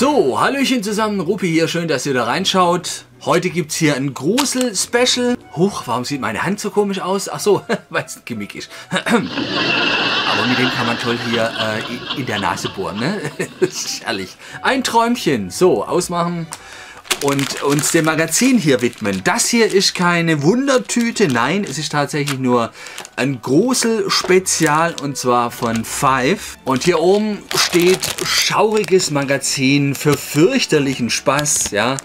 So, Hallöchen zusammen, Rupi hier, schön, dass ihr da reinschaut. Heute gibt es hier ein Grusel-Special. Huch, warum sieht meine Hand so komisch aus? Ach so, weil es ein Gimmick ist. Aber mit dem kann man toll hier äh, in der Nase bohren, ne? das ist herrlich. Ein Träumchen. So, ausmachen und uns dem Magazin hier widmen. Das hier ist keine Wundertüte, nein, es ist tatsächlich nur ein Grusel-Spezial und zwar von Five. Und hier oben steht schauriges Magazin für fürchterlichen Spaß, ja,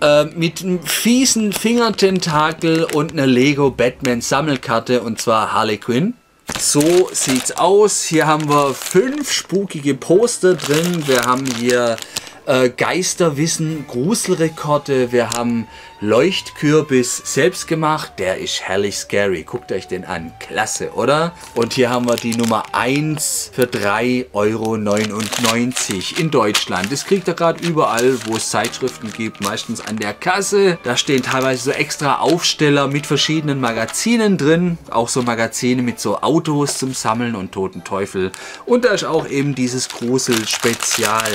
äh, mit einem fiesen Fingertentakel und einer Lego Batman Sammelkarte und zwar Harley Quinn. So sieht's aus. Hier haben wir fünf spukige Poster drin. Wir haben hier äh, Geisterwissen, Gruselrekorde. Wir haben Leuchtkürbis selbst gemacht. Der ist herrlich scary. Guckt euch den an. Klasse, oder? Und hier haben wir die Nummer 1 für 3,99 Euro in Deutschland. Das kriegt ihr gerade überall, wo es Zeitschriften gibt. Meistens an der Kasse. Da stehen teilweise so extra Aufsteller mit verschiedenen Magazinen drin. Auch so Magazine mit so Autos zum Sammeln und Toten Teufel. Und da ist auch eben dieses Grusel-Spezial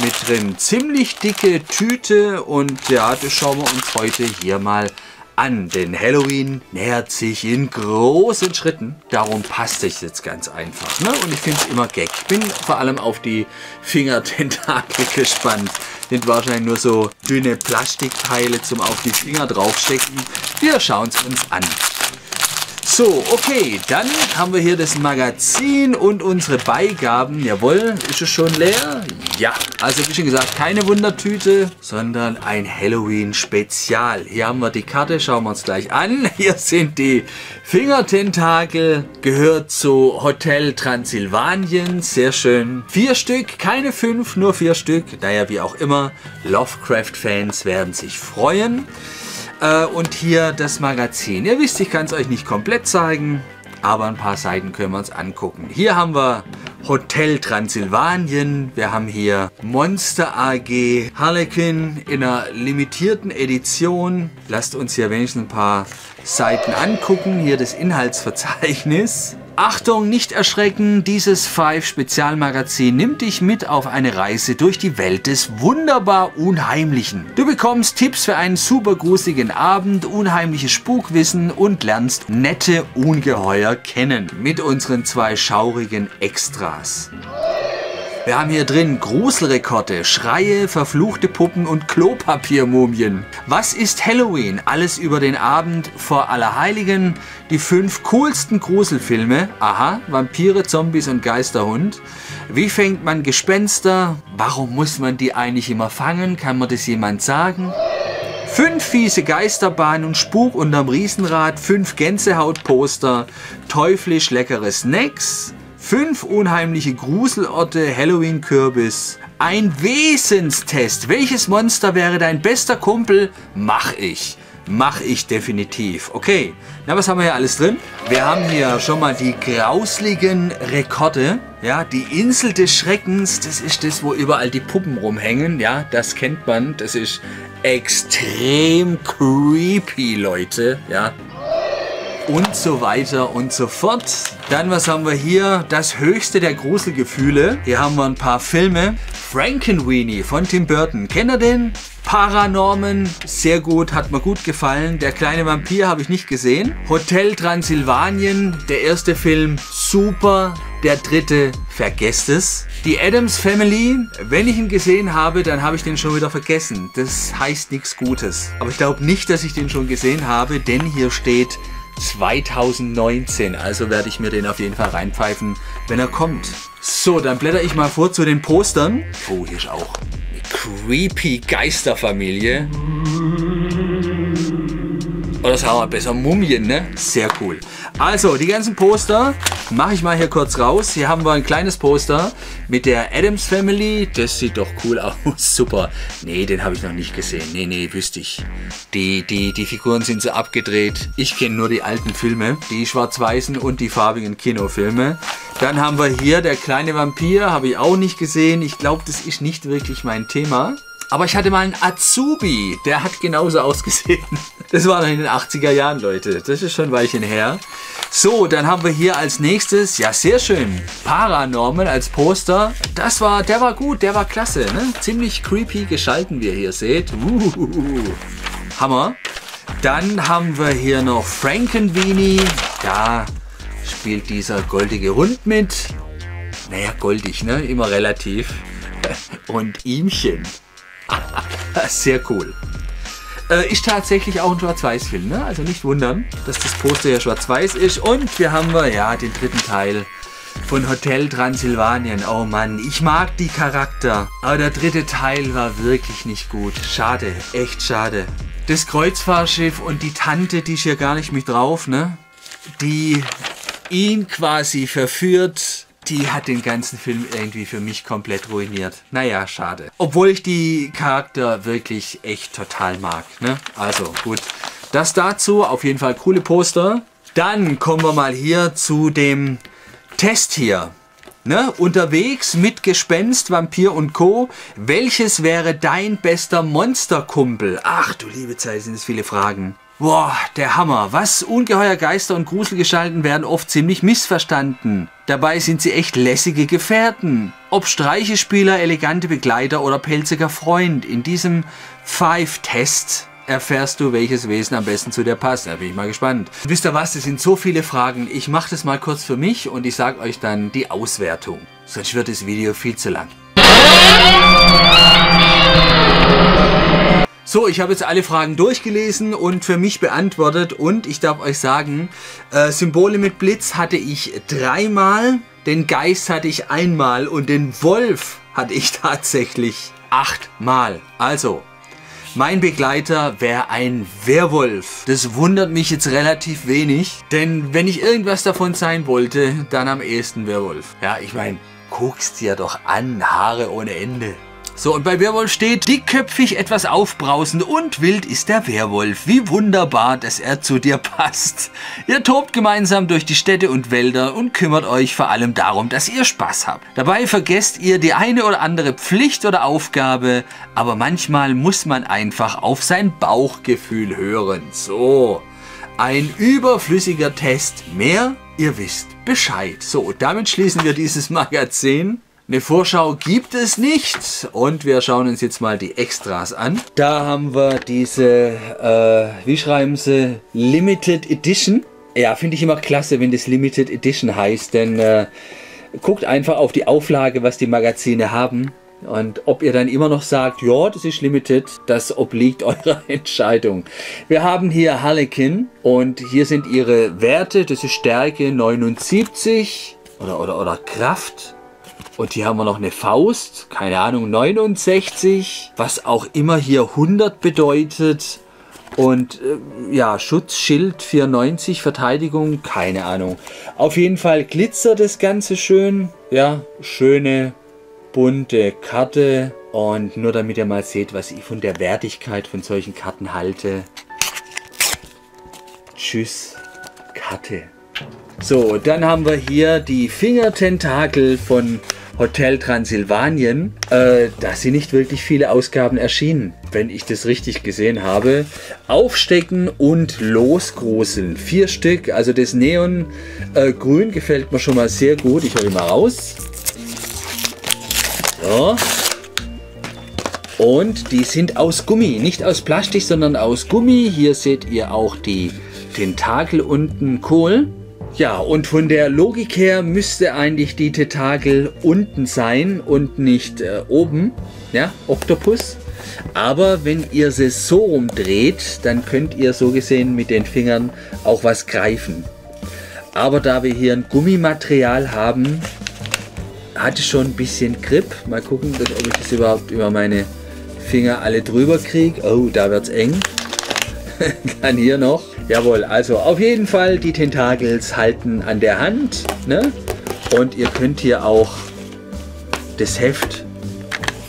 mit drin. Ziemlich dicke Tüte und ja, das schauen wir uns heute hier mal an. Denn Halloween nähert sich in großen Schritten. Darum passt es jetzt ganz einfach. Ne? Und ich finde es immer gag. Ich bin vor allem auf die Fingertentakel gespannt. Sind wahrscheinlich nur so dünne Plastikteile zum auf die Finger draufstecken. Wir schauen es uns an. So, okay, dann haben wir hier das Magazin und unsere Beigaben. Jawohl, ist es schon leer? Ja, also wie schon gesagt, keine Wundertüte, sondern ein Halloween-Spezial. Hier haben wir die Karte, schauen wir uns gleich an. Hier sind die Fingertentakel, gehört zu Hotel Transsilvanien, sehr schön. Vier Stück, keine fünf, nur vier Stück. Naja, wie auch immer, Lovecraft-Fans werden sich freuen. Äh, und hier das Magazin. Ihr wisst, ich kann es euch nicht komplett zeigen, aber ein paar Seiten können wir uns angucken. Hier haben wir Hotel Transsilvanien. Wir haben hier Monster AG Harlequin in einer limitierten Edition. Lasst uns hier wenigstens ein paar Seiten angucken. Hier das Inhaltsverzeichnis. Achtung, nicht erschrecken, dieses Five Spezialmagazin nimmt dich mit auf eine Reise durch die Welt des wunderbar Unheimlichen. Du bekommst Tipps für einen super gruseligen Abend, unheimliches Spukwissen und lernst nette Ungeheuer kennen mit unseren zwei schaurigen Extras. Wir haben hier drin Gruselrekorde, Schreie, verfluchte Puppen und Klopapiermumien. Was ist Halloween? Alles über den Abend vor Allerheiligen. Die fünf coolsten Gruselfilme. Aha, Vampire, Zombies und Geisterhund. Wie fängt man Gespenster? Warum muss man die eigentlich immer fangen? Kann mir das jemand sagen? Fünf fiese Geisterbahnen und Spuk unterm Riesenrad, fünf Gänsehautposter, teuflisch leckere Snacks, Fünf unheimliche Gruselorte, Halloween-Kürbis. Ein Wesenstest. Welches Monster wäre dein bester Kumpel? Mach ich. Mach ich definitiv. Okay, na was haben wir hier alles drin? Wir haben hier schon mal die grausligen Rekorde. Ja, die Insel des Schreckens, das ist das, wo überall die Puppen rumhängen. Ja, das kennt man. Das ist extrem creepy, Leute. Ja, und so weiter und so fort. Dann, was haben wir hier? Das höchste der Gruselgefühle. Hier haben wir ein paar Filme. Frankenweenie von Tim Burton. Kennt ihr den? Paranorman, sehr gut, hat mir gut gefallen. Der kleine Vampir habe ich nicht gesehen. Hotel Transsilvanien, der erste Film, super. Der dritte, vergesst es. Die Adams Family, wenn ich ihn gesehen habe, dann habe ich den schon wieder vergessen. Das heißt nichts Gutes. Aber ich glaube nicht, dass ich den schon gesehen habe, denn hier steht 2019. Also werde ich mir den auf jeden Fall reinpfeifen, wenn er kommt. So, dann blätter ich mal vor zu den Postern. Oh, hier ist auch eine creepy Geisterfamilie. Oder sagen wir besser Mumien, ne? Sehr cool. Also, die ganzen Poster mache ich mal hier kurz raus. Hier haben wir ein kleines Poster mit der Adams Family. Das sieht doch cool aus. Super. Nee, den habe ich noch nicht gesehen. Nee, nee, wüsste ich. Die, die, die Figuren sind so abgedreht. Ich kenne nur die alten Filme, die schwarz-weißen und die farbigen Kinofilme. Dann haben wir hier der kleine Vampir, habe ich auch nicht gesehen. Ich glaube, das ist nicht wirklich mein Thema. Aber ich hatte mal einen Azubi, der hat genauso ausgesehen. Das war noch in den 80er Jahren, Leute. Das ist schon ein Weilchen her. So, dann haben wir hier als nächstes, ja sehr schön, Paranormal als Poster. Das war, der war gut, der war klasse. Ne? Ziemlich creepy geschalten, wie ihr hier seht. Uhuhu. Hammer. Dann haben wir hier noch Frankenweenie. Da spielt dieser goldige Hund mit. Naja, goldig, ne? Immer relativ. Und Ihmchen. Sehr cool. Äh, ist tatsächlich auch ein Schwarz-Weiß-Film, ne? Also nicht wundern, dass das Poster ja schwarz-weiß ist. Und wir haben wir, ja, den dritten Teil von Hotel Transsilvanien. Oh Mann, ich mag die Charakter. Aber der dritte Teil war wirklich nicht gut. Schade, echt schade. Das Kreuzfahrschiff und die Tante, die ist hier gar nicht mit drauf, ne? Die ihn quasi verführt die hat den ganzen Film irgendwie für mich komplett ruiniert. Naja, schade. Obwohl ich die Charakter wirklich echt total mag. Ne? Also gut, das dazu. Auf jeden Fall coole Poster. Dann kommen wir mal hier zu dem Test hier. Ne? Unterwegs mit Gespenst, Vampir und Co. Welches wäre dein bester Monsterkumpel? Ach du liebe Zeit, sind es viele Fragen. Boah, der Hammer. Was? Ungeheuer Geister und Gruselgestalten werden oft ziemlich missverstanden. Dabei sind sie echt lässige Gefährten. Ob Streichespieler, elegante Begleiter oder pelziger Freund, in diesem Five-Test erfährst du, welches Wesen am besten zu dir passt. Da bin ich mal gespannt. Wisst ihr was, das sind so viele Fragen. Ich mache das mal kurz für mich und ich sage euch dann die Auswertung. Sonst wird das Video viel zu lang. So, ich habe jetzt alle Fragen durchgelesen und für mich beantwortet und ich darf euch sagen, äh, Symbole mit Blitz hatte ich dreimal, den Geist hatte ich einmal und den Wolf hatte ich tatsächlich achtmal. Also, mein Begleiter wäre ein Werwolf. Das wundert mich jetzt relativ wenig, denn wenn ich irgendwas davon sein wollte, dann am ehesten Werwolf. Ja, ich meine, guckst dir doch an, Haare ohne Ende. So, und bei Werwolf steht, dickköpfig, etwas aufbrausend und wild ist der Werwolf. Wie wunderbar, dass er zu dir passt. Ihr tobt gemeinsam durch die Städte und Wälder und kümmert euch vor allem darum, dass ihr Spaß habt. Dabei vergesst ihr die eine oder andere Pflicht oder Aufgabe, aber manchmal muss man einfach auf sein Bauchgefühl hören. So, ein überflüssiger Test. Mehr, ihr wisst Bescheid. So, damit schließen wir dieses Magazin. Eine Vorschau gibt es nicht und wir schauen uns jetzt mal die Extras an. Da haben wir diese, äh, wie schreiben sie, Limited Edition. Ja, finde ich immer klasse, wenn das Limited Edition heißt, denn äh, guckt einfach auf die Auflage, was die Magazine haben. Und ob ihr dann immer noch sagt, ja, das ist limited, das obliegt eurer Entscheidung. Wir haben hier Harlequin und hier sind ihre Werte. Das ist Stärke 79 oder, oder, oder Kraft und hier haben wir noch eine Faust, keine Ahnung, 69, was auch immer hier 100 bedeutet. Und äh, ja, Schutzschild 94, Verteidigung, keine Ahnung. Auf jeden Fall glitzert das Ganze schön. Ja, schöne, bunte Karte. Und nur damit ihr mal seht, was ich von der Wertigkeit von solchen Karten halte. Tschüss, Karte. So, dann haben wir hier die Fingertentakel von Hotel Transsilvanien, äh, da sind nicht wirklich viele Ausgaben erschienen, wenn ich das richtig gesehen habe. Aufstecken und losgruseln. Vier Stück, also das Neon äh, Grün gefällt mir schon mal sehr gut. Ich hole mal raus. So. Und die sind aus Gummi, nicht aus Plastik, sondern aus Gummi. Hier seht ihr auch die Tentakel unten Kohl. Ja, und von der Logik her müsste eigentlich die Tentakel unten sein und nicht äh, oben. Ja, Oktopus. Aber wenn ihr sie so umdreht, dann könnt ihr so gesehen mit den Fingern auch was greifen. Aber da wir hier ein Gummimaterial haben, hat es schon ein bisschen Grip. Mal gucken, ob ich das überhaupt über meine Finger alle drüber kriege. Oh, da wird es eng. Dann hier noch. Jawohl, also auf jeden Fall die Tentakels halten an der Hand. Ne? Und ihr könnt hier auch das Heft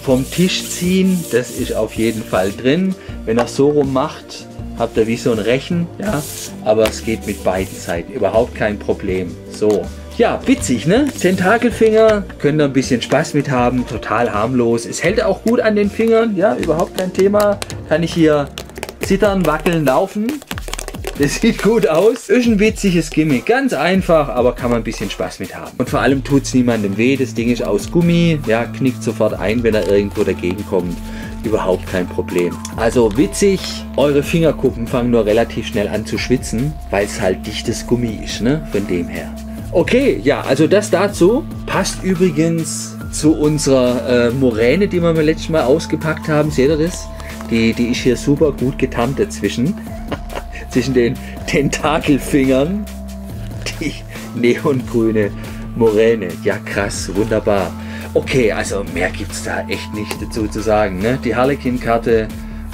vom Tisch ziehen. Das ist auf jeden Fall drin. Wenn ihr so rum macht, habt ihr wie so ein Rechen. Ja? Aber es geht mit beiden Seiten. Überhaupt kein Problem. So, Ja, witzig, ne? Tentakelfinger, können da ein bisschen Spaß mit haben, total harmlos. Es hält auch gut an den Fingern, ja, überhaupt kein Thema. Kann ich hier zittern, wackeln, laufen. Das sieht gut aus. Ist ein witziges Gimmick. Ganz einfach, aber kann man ein bisschen Spaß mit haben. Und vor allem tut es niemandem weh. Das Ding ist aus Gummi. Ja, knickt sofort ein, wenn er irgendwo dagegen kommt. Überhaupt kein Problem. Also witzig, eure Fingerkuppen fangen nur relativ schnell an zu schwitzen, weil es halt dichtes Gummi ist, ne? Von dem her. Okay, ja, also das dazu. Passt übrigens zu unserer äh, Moräne, die wir beim letzten Mal ausgepackt haben. Seht ihr das? Die, die ist hier super gut getarnt dazwischen zwischen den Tentakelfingern die neongrüne Moräne. Ja, krass, wunderbar. Okay, also mehr gibt es da echt nicht dazu zu sagen. Ne? Die Harlequin-Karte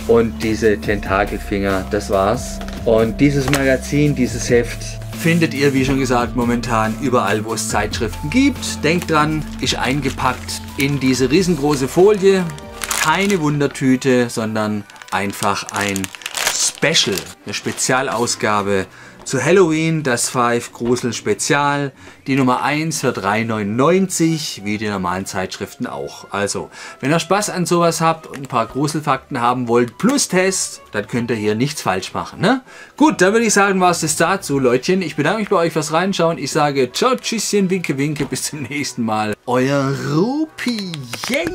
und diese Tentakelfinger, das war's. Und dieses Magazin, dieses Heft, findet ihr, wie schon gesagt, momentan überall, wo es Zeitschriften gibt. Denkt dran, ist eingepackt in diese riesengroße Folie. Keine Wundertüte, sondern einfach ein Special, eine Spezialausgabe zu Halloween, das Five Grusel Spezial. Die Nummer 1 für 3,99, wie die normalen Zeitschriften auch. Also, wenn ihr Spaß an sowas habt und ein paar Gruselfakten haben wollt, plus Test, dann könnt ihr hier nichts falsch machen. Ne? Gut, dann würde ich sagen, war es das dazu, Leutchen. Ich bedanke mich bei euch fürs Reinschauen. Ich sage ciao, tschüsschen, winke, winke, bis zum nächsten Mal. Euer Rupi. Yay!